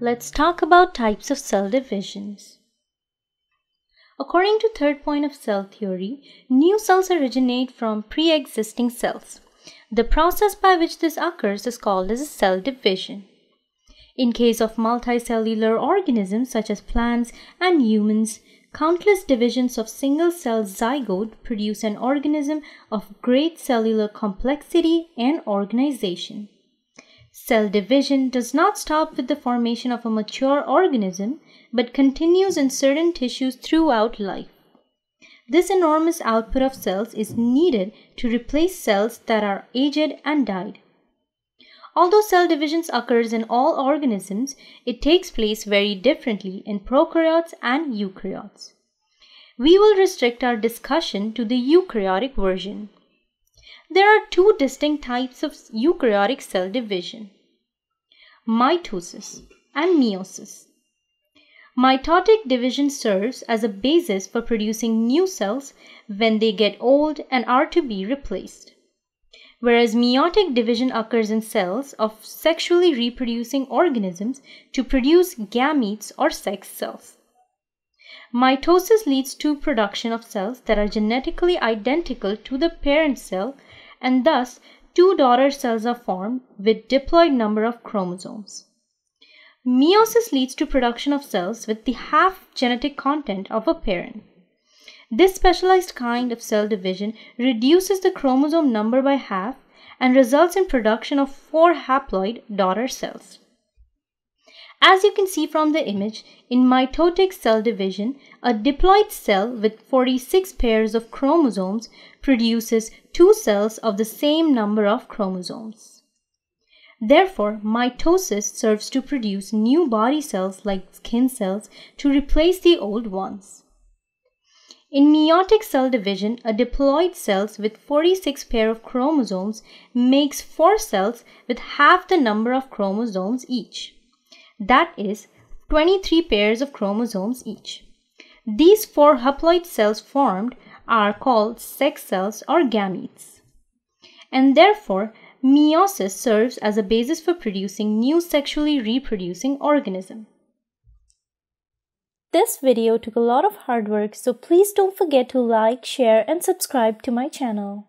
let's talk about types of cell divisions. According to third point of cell theory, new cells originate from pre-existing cells. The process by which this occurs is called as a cell division. In case of multicellular organisms such as plants and humans, countless divisions of single-cell zygote produce an organism of great cellular complexity and organization. Cell division does not stop with the formation of a mature organism, but continues in certain tissues throughout life. This enormous output of cells is needed to replace cells that are aged and died. Although cell division occurs in all organisms, it takes place very differently in prokaryotes and eukaryotes. We will restrict our discussion to the eukaryotic version. There are two distinct types of eukaryotic cell division mitosis and meiosis. Mitotic division serves as a basis for producing new cells when they get old and are to be replaced. Whereas meiotic division occurs in cells of sexually reproducing organisms to produce gametes or sex cells. Mitosis leads to production of cells that are genetically identical to the parent cell and thus two daughter cells are formed with diploid number of chromosomes. Meiosis leads to production of cells with the half genetic content of a parent. This specialized kind of cell division reduces the chromosome number by half and results in production of four haploid daughter cells. As you can see from the image, in mitotic cell division, a diploid cell with 46 pairs of chromosomes produces two cells of the same number of chromosomes. Therefore, mitosis serves to produce new body cells like skin cells to replace the old ones. In meiotic cell division, a diploid cell with 46 pair of chromosomes makes 4 cells with half the number of chromosomes each that is 23 pairs of chromosomes each. These four haploid cells formed are called sex cells or gametes. And therefore, meiosis serves as a basis for producing new sexually reproducing organism. This video took a lot of hard work, so please don't forget to like, share and subscribe to my channel.